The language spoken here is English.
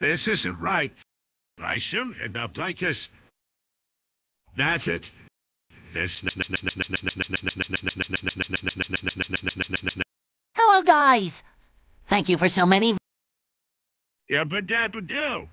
This isn't right. I shouldn't end up like this. That's it. Hello, guys. Thank you for so many. Yeah, but Dad would do.